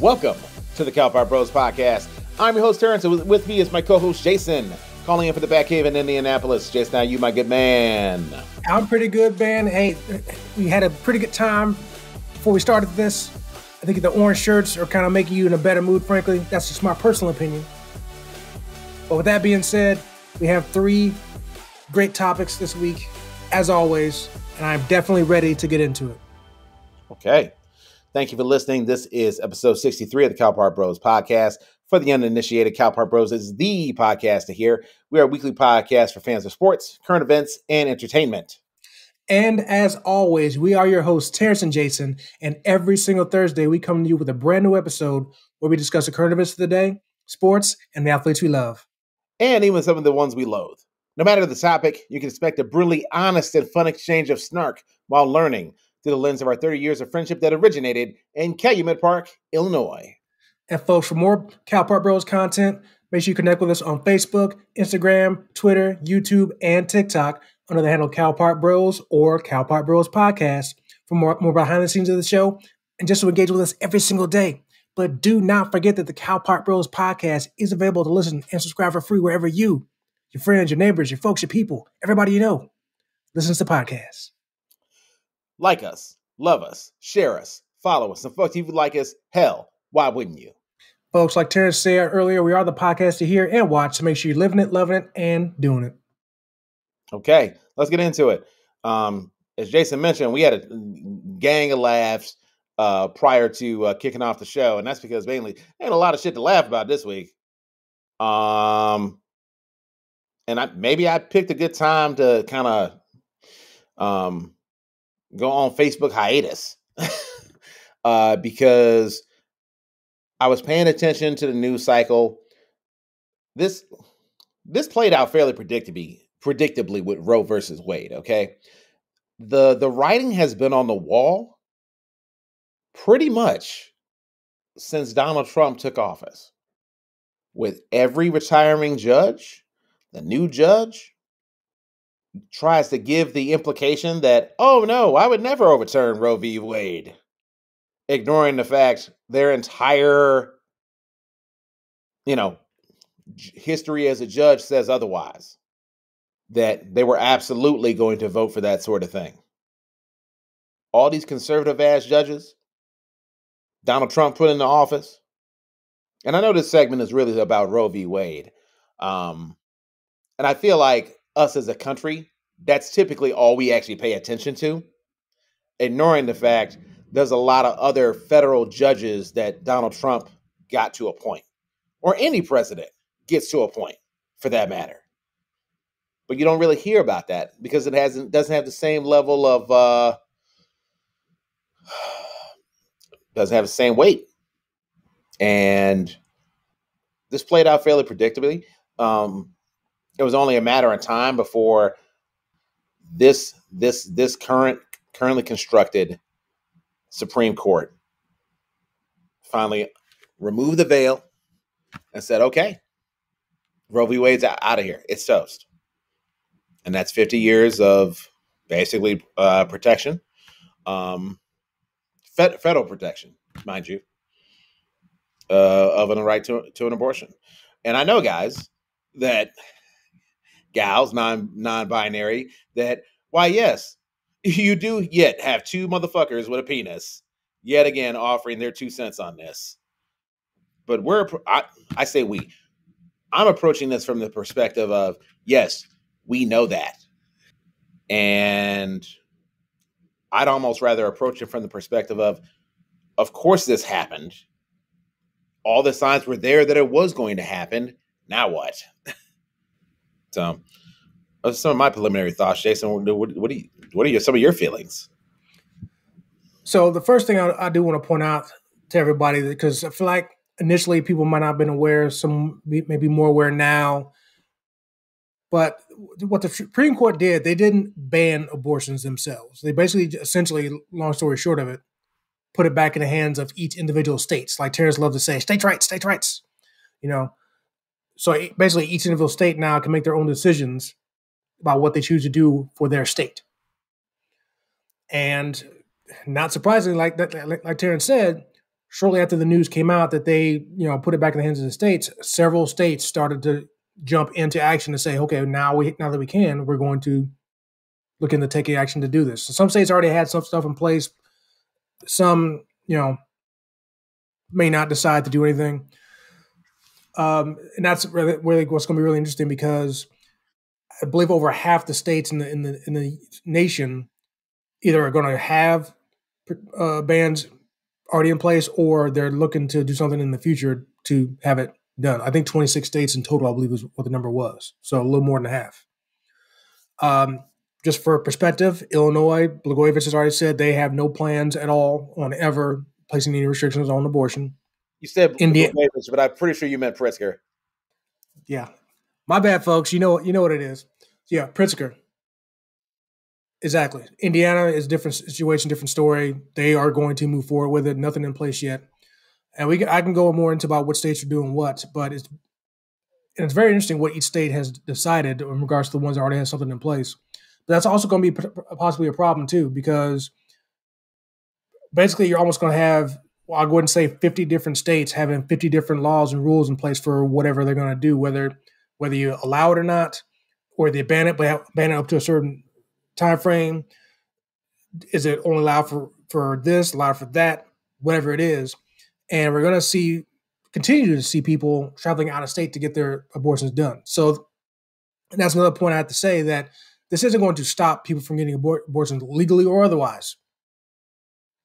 Welcome to the Cal Park Bros podcast. I'm your host Terrence, and with me is my co-host Jason, calling in for the back cave in Indianapolis. Jason, how you, my good man? I'm pretty good, man. Hey, we had a pretty good time before we started this. I think the orange shirts are kind of making you in a better mood, frankly. That's just my personal opinion. But with that being said, we have three great topics this week, as always, and I'm definitely ready to get into it. Okay. Thank you for listening. This is episode 63 of the Park Bros podcast. For the uninitiated, Park Bros is the podcast to hear. We are a weekly podcast for fans of sports, current events, and entertainment. And as always, we are your hosts, Terrence and Jason. And every single Thursday, we come to you with a brand new episode where we discuss the current events of the day, sports, and the athletes we love. And even some of the ones we loathe. No matter the topic, you can expect a brutally honest and fun exchange of snark while learning through the lens of our 30 years of friendship that originated in Calumet Park, Illinois. And folks, for more Cal Park Bros content, make sure you connect with us on Facebook, Instagram, Twitter, YouTube, and TikTok under the handle Cal Park Bros or Cal Park Bros Podcast for more, more behind the scenes of the show and just to engage with us every single day. But do not forget that the Cal Park Bros Podcast is available to listen and subscribe for free wherever you, your friends, your neighbors, your folks, your people, everybody you know listens to podcasts. Like us, love us, share us, follow us, and folks, if you like us, hell, why wouldn't you? Folks, like Terrence said earlier, we are the podcast to hear and watch, so make sure you're living it, loving it, and doing it. Okay, let's get into it. Um, as Jason mentioned, we had a gang of laughs uh, prior to uh, kicking off the show, and that's because mainly ain't a lot of shit to laugh about this week. Um, and I maybe I picked a good time to kind of um go on Facebook hiatus uh, because I was paying attention to the news cycle. This this played out fairly predictably predictably with Roe versus Wade, okay? The the writing has been on the wall pretty much since Donald Trump took office. With every retiring judge, the new judge tries to give the implication that, oh no, I would never overturn Roe v. Wade, ignoring the fact their entire, you know, history as a judge says otherwise, that they were absolutely going to vote for that sort of thing. All these conservative ass judges, Donald Trump put into office, and I know this segment is really about Roe v. Wade. Um, and I feel like us as a country, that's typically all we actually pay attention to, ignoring the fact there's a lot of other federal judges that Donald Trump got to appoint, or any president gets to a point for that matter. But you don't really hear about that because it hasn't doesn't have the same level of uh doesn't have the same weight. And this played out fairly predictably. Um, it was only a matter of time before this this this current currently constructed Supreme Court finally removed the veil and said, "Okay, Roe v. Wade's out of here. It's toast." And that's 50 years of basically uh, protection, um, fed, federal protection, mind you, uh, of a right to, to an abortion. And I know, guys, that gals, non non-binary, that why yes, you do yet have two motherfuckers with a penis, yet again offering their two cents on this. But we're I, I say we. I'm approaching this from the perspective of yes, we know that. And I'd almost rather approach it from the perspective of of course this happened. All the signs were there that it was going to happen. Now what? So, those some of my preliminary thoughts, Jason. What, what, do you, what are your, some of your feelings? So, the first thing I, I do want to point out to everybody because I feel like initially people might not have been aware, some maybe more aware now. But what the Supreme Court did, they didn't ban abortions themselves. They basically, essentially, long story short of it, put it back in the hands of each individual states. Like Terrence loved to say, states' rights, states' rights. You know, so basically, each individual state now can make their own decisions about what they choose to do for their state. And not surprisingly, like that, like, Terrence said, shortly after the news came out that they, you know, put it back in the hands of the states, several states started to jump into action to say, okay, now we now that we can, we're going to look into taking action to do this. So some states already had some stuff in place. Some, you know, may not decide to do anything. Um, and that's really, really what's going to be really interesting because I believe over half the states in the in the in the nation either are going to have uh, bans already in place or they're looking to do something in the future to have it done. I think 26 states in total, I believe, is what the number was. So a little more than a half. Um, just for perspective, Illinois, Blagojevich has already said they have no plans at all on ever placing any restrictions on abortion. You said Indiana, but I'm pretty sure you meant Pritzker. Yeah, my bad, folks. You know, you know what it is. Yeah, Pritzker. Exactly. Indiana is different situation, different story. They are going to move forward with it. Nothing in place yet, and we can, I can go more into about what states are doing what, but it's and it's very interesting what each state has decided in regards to the ones that already have something in place. But that's also going to be possibly a problem too, because basically you're almost going to have well, I'll go ahead and say 50 different states having 50 different laws and rules in place for whatever they're going to do, whether whether you allow it or not, or they ban it, but ban it up to a certain time frame. Is it only allowed for for this, allowed for that, whatever it is, and we're going to see continue to see people traveling out of state to get their abortions done. So that's another point I have to say that this isn't going to stop people from getting abor- abortions legally or otherwise.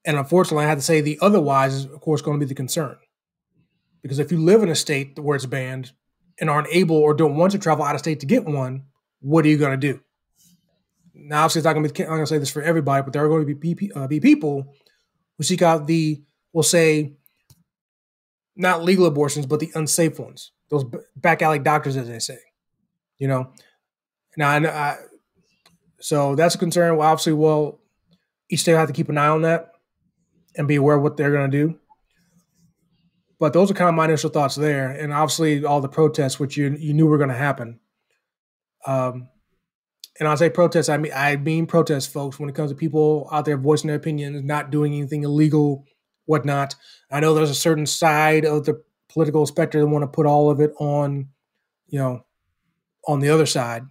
And unfortunately, I have to say the otherwise is, of course, going to be the concern. Because if you live in a state where it's banned and aren't able or don't want to travel out of state to get one, what are you going to do? Now, obviously, it's not going to be, I'm going to say this for everybody, but there are going to be, uh, be people who seek out the, we'll say, not legal abortions, but the unsafe ones, those back alley doctors, as they say. You know, now I, I so that's a concern. Well, obviously, well, each state will have to keep an eye on that and be aware of what they're going to do. But those are kind of my initial thoughts there, and obviously all the protests, which you you knew were going to happen. Um, and I say protests, I mean I mean protests, folks. When it comes to people out there voicing their opinions, not doing anything illegal, whatnot. I know there's a certain side of the political spectrum that want to put all of it on, you know, on the other side.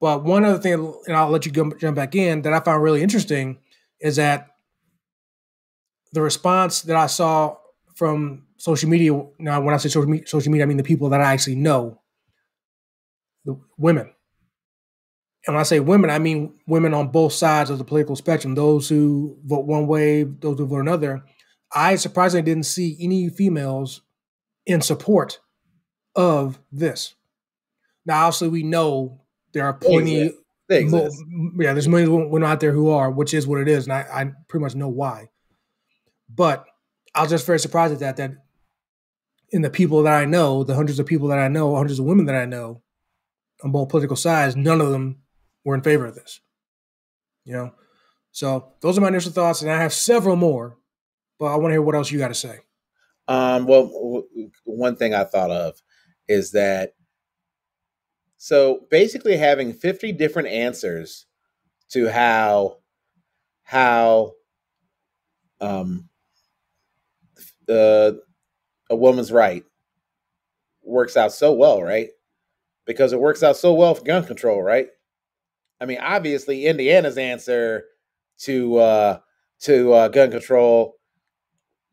But one other thing, and I'll let you jump back in, that I found really interesting is that the response that I saw from social media. Now, when I say social media, social media, I mean the people that I actually know, the women. And when I say women, I mean women on both sides of the political spectrum. Those who vote one way, those who vote another. I surprisingly didn't see any females in support of this. Now, obviously, we know there are plenty. Yeah, there's many women out there who are, which is what it is, and I, I pretty much know why. But I was just very surprised at that. That in the people that I know, the hundreds of people that I know, hundreds of women that I know, on both political sides, none of them were in favor of this. You know, so those are my initial thoughts, and I have several more, but I want to hear what else you got to say. Um, well, w- one thing I thought of is that so basically having 50 different answers to how how um uh, a woman's right works out so well, right? Because it works out so well for gun control, right? I mean, obviously, Indiana's answer to uh, to uh, gun control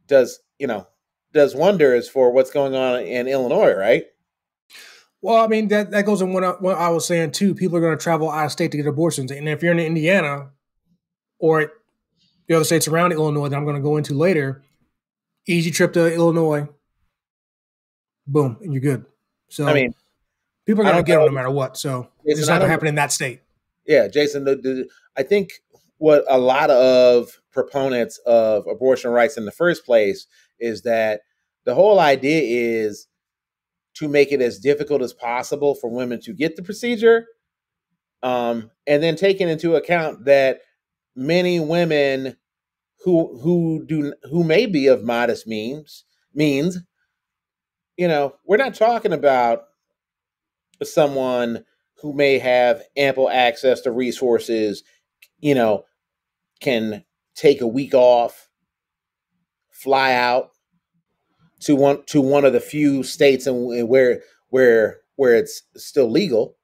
does you know does wonders for what's going on in Illinois, right? Well, I mean that that goes in what I, what I was saying too. People are going to travel out of state to get abortions, and if you're in Indiana or the other states around Illinois that I'm going to go into later, easy trip to Illinois, boom, and you're good. So I mean, people are going to get them no matter what. So Jason, it's not going to happen in that state. Yeah, Jason. The, the, I think what a lot of proponents of abortion rights in the first place is that the whole idea is to make it as difficult as possible for women to get the procedure, um, and then taking into account that many women who who do who may be of modest means means you know we're not talking about someone who may have ample access to resources you know can take a week off fly out to one to one of the few states and where where where it's still legal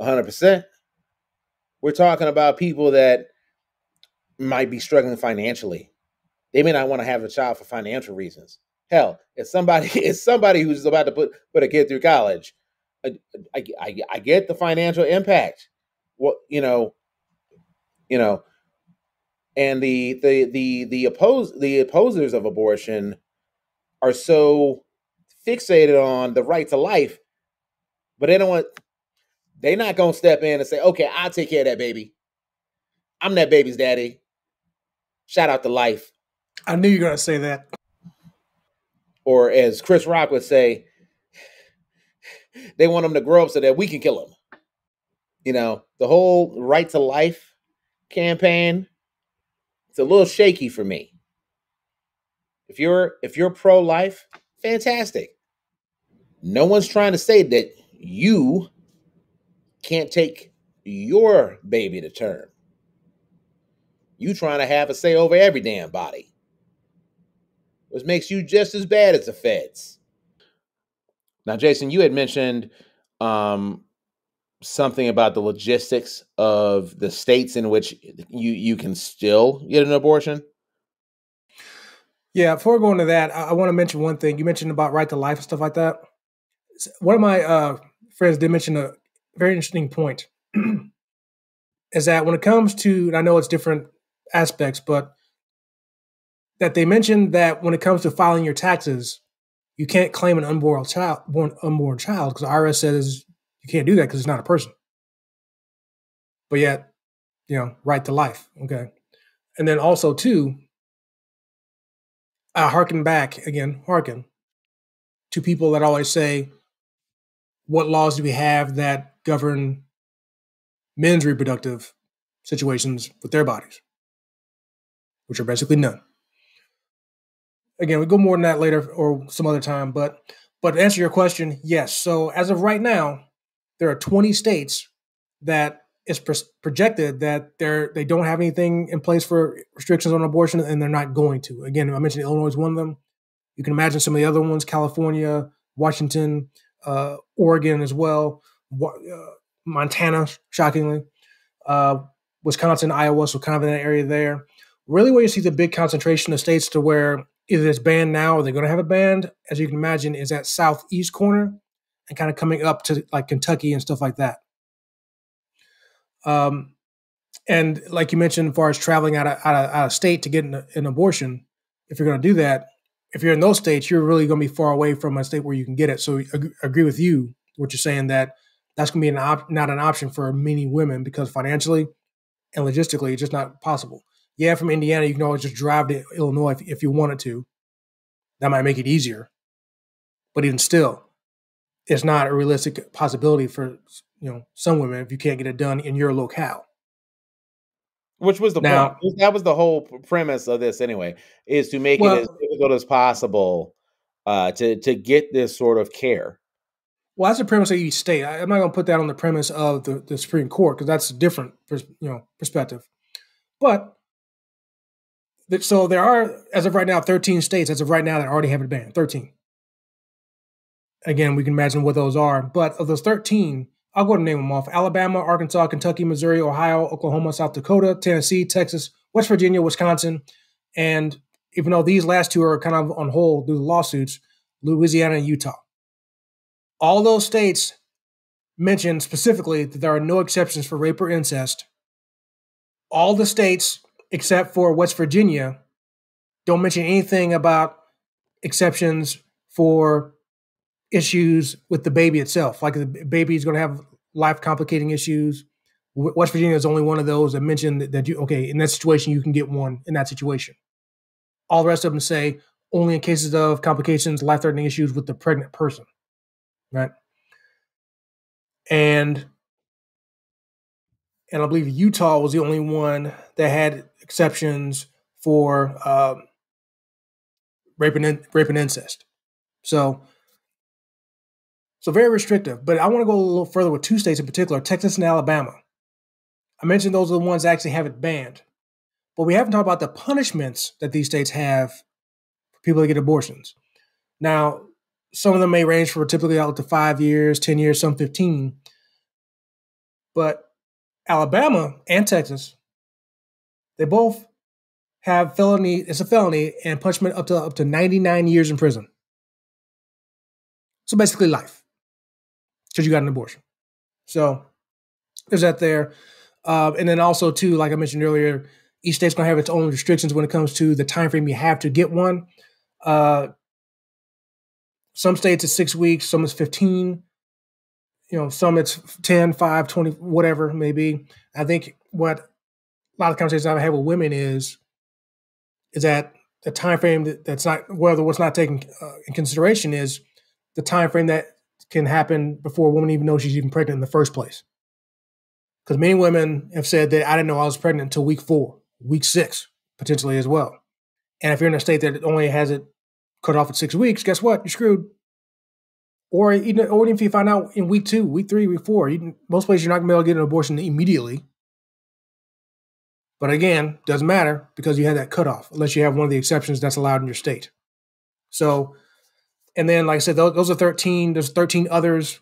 100% we're talking about people that might be struggling financially they may not want to have a child for financial reasons hell if somebody is somebody who's about to put put a kid through college I, I, I, get the financial impact what you know you know and the the the the oppose the opposers of abortion are so fixated on the right to life, but they don't want they're not gonna step in and say, okay, I'll take care of that baby. I'm that baby's daddy. Shout out to life. I knew you were gonna say that. Or as Chris Rock would say, they want them to grow up so that we can kill them. You know, the whole right to life campaign it's a little shaky for me. If you're if you're pro life, fantastic. No one's trying to say that you can't take your baby to term. You trying to have a say over every damn body. Which makes you just as bad as the feds. Now, Jason, you had mentioned um, something about the logistics of the states in which you you can still get an abortion? Yeah, before going to that, I, I want to mention one thing. You mentioned about right to life and stuff like that. One of my uh, friends did mention a very interesting point. is that when it comes to, I know it's different aspects, but that they mentioned that when it comes to filing your taxes, you can't claim an unborn child, born unborn child, because the IRS says you can't do that because it's not a person. But yet, you know, right to life. Okay. And then also, too, I harken back again, harken to people that always say, what laws do we have that govern men's reproductive situations with their bodies? Which are basically none. Again, we go more than that later or some other time, but but to answer your question, yes. So as of right now, there are 20 states that it's projected that they're they don't have anything in place for restrictions on abortion and they're not going to. Again, I mentioned Illinois is one of them. You can imagine some of the other ones: California, Washington, uh, Oregon as well, uh, Montana, shockingly, uh, Wisconsin, Iowa, so kind of in that area there. Really, where you see the big concentration of states to where either it's banned now or they're going to have a banned, as you can imagine, is that southeast corner and kind of coming up to like Kentucky and stuff like that. Um, and like you mentioned, as far as traveling out of, out of, out of state to get an, an abortion, if you're going to do that, if you're in those states, you're really going to be far away from a state where you can get it. So I agree with you, what you're saying that that's going to be an op- not an option for many women because financially and logistically, it's just not possible. Yeah, from Indiana, you can always just drive to Illinois if, if you wanted to. That might make it easier. But even still, it's not a realistic possibility for you know some women if you can't get it done in your locale. Which was the now, point. That was the whole premise of this anyway, is to make well, it as difficult as possible uh, to to get this sort of care. Well, that's the premise of each state. I, am not going to put that on the premise of the, the Supreme Court because that's a different you know perspective. But so there are, as of right now, 13 states as of right now that already have it banned. 13 again, we can imagine what those are. But of those 13, I'll go to name them off Alabama, Arkansas, Kentucky, Missouri, Ohio, Oklahoma, South Dakota, Tennessee, Texas, West Virginia, Wisconsin. And even though these last two are kind of on hold due to lawsuits, Louisiana and Utah. All those states mention specifically that there are no exceptions for rape or incest. All the states, except for West Virginia, don't mention anything about exceptions for issues with the baby itself. Like the baby is going to have life complicating issues. West Virginia is only one of those that mentioned that you okay in that situation you can get one in that situation. All the rest of them say only in cases of complications, life threatening issues with the pregnant person, right? And and I believe Utah was the only one that had exceptions for um, rape and rape and incest. So so very restrictive. But I want to go a little further with two states in particular, Texas and Alabama. I mentioned those are the ones that actually have it banned. But we haven't talked about the punishments that these states have for people that get abortions. Now, some of them may range for typically out to five years, 10 years, some 15. But Alabama and Texas, they both have felony, it's a felony and punishment up to up to 99 years in prison. So basically life. Because you got an abortion. So there's that there. Uh, and then also too, like I mentioned earlier, each state's gonna have its own restrictions when it comes to the time frame you have to get one. Uh, some states it's six weeks, some it's 15. You know, some it's 10, 5, 20, whatever maybe. I think what a lot of conversations I've had with women is is that the time frame that, that's not whether what's not taken uh, in consideration is the time frame that can happen before a woman even knows she's even pregnant in the first place. Because many women have said that I didn't know I was pregnant until week four, week six, potentially as well. And if you're in a state that only has it cut off at six weeks, guess what? You're screwed. Or even, or even if you find out in week two, week three, week four, you, most places you're not going to be able to get an abortion immediately. But again, doesn't matter because you had that cutoff, unless you have one of the exceptions that's allowed in your state. So, and then, like I said, those, those are 13. There's 13 others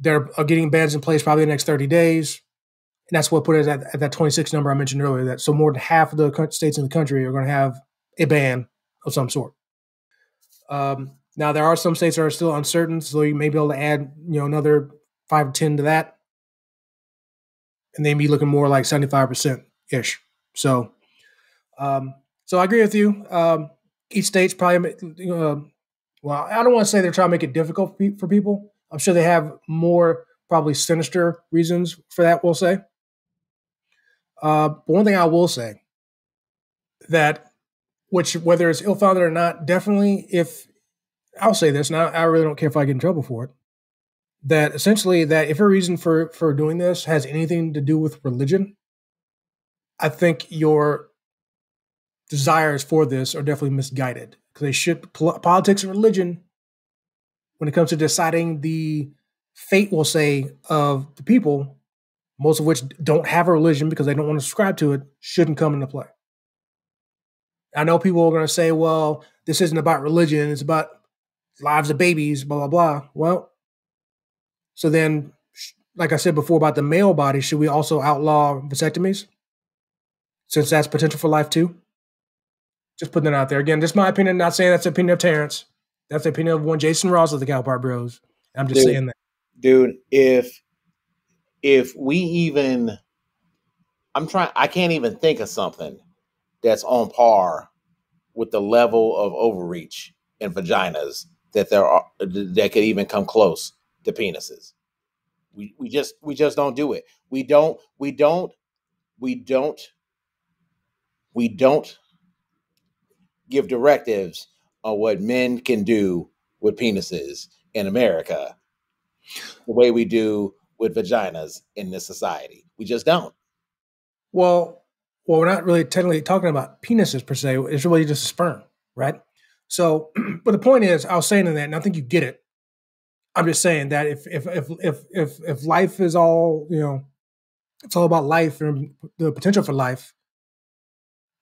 that are, getting bans in place probably the next 30 days. And that's what put it at, at that 26 number I mentioned earlier. That so more than half of the states in the country are going to have a ban of some sort. Um, now there are some states that are still uncertain, so you may be able to add, you know, another five or ten to that, and they be looking more like seventy five percent ish. So, um, so I agree with you. Um, each state's probably, uh, well, I don't want to say they're trying to make it difficult for people. I'm sure they have more probably sinister reasons for that. We'll say. Uh, but one thing I will say that which whether it's ill founded or not, definitely if I'll say this now, I really don't care if I get in trouble for it. That essentially that if a reason for for doing this has anything to do with religion, I think your desires for this are definitely misguided because they should politics and religion when it comes to deciding the fate, we'll say, of the people, most of which don't have a religion because they don't want to subscribe to it, shouldn't come into play. I know people are going to say, well, this isn't about religion, it's about lives of babies, blah, blah, blah. Well, so then, like I said before about the male body, should we also outlaw vasectomies? Since that's potential for life too? Just putting that out there. Again, just my opinion, not saying that's the opinion of Terrence. That's the opinion of one Jason Ross of the Cal Bros. I'm just dude, saying that. Dude, if if we even I'm trying I can't even think of something that's on par with the level of overreach in vaginas that there are that could even come close to penises. We we just we just don't do it. We don't we don't we don't we don't give directives on what men can do with penises in America the way we do with vaginas in this society. We just don't. Well, well, we're not really technically talking about penises per se. It's really just a sperm, right? So, but the point is, I was saying that, and I think you get it. I'm just saying that if if if if if if life is all you know, it's all about life and the potential for life.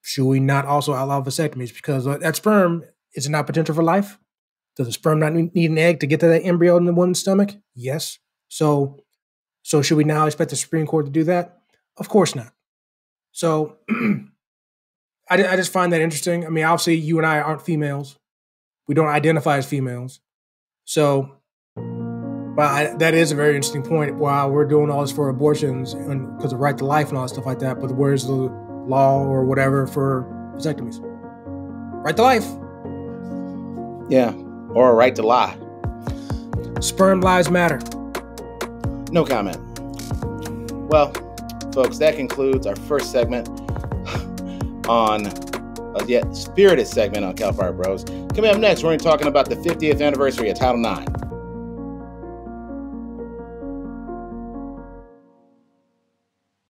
Should we not also allow vasectomies because uh, that sperm is not potential for life? Does the sperm not need an egg to get to that embryo in the woman's stomach? Yes. So, so should we now expect the Supreme Court to do that? Of course not. So I, I just find that interesting. I mean, obviously, you and I aren't females. We don't identify as females. So, but I, that is a very interesting point. While we're doing all this for abortions and because of right to life and all that stuff like that, but where's the law or whatever for vasectomies? Right to life. Yeah, or a right to lie. Sperm lives matter. No comment. Well, folks, that concludes our first segment on uh, a yet spirited segment on Cal Park Bros. Coming up next, we're going to be talking about the 50th anniversary of Title IX.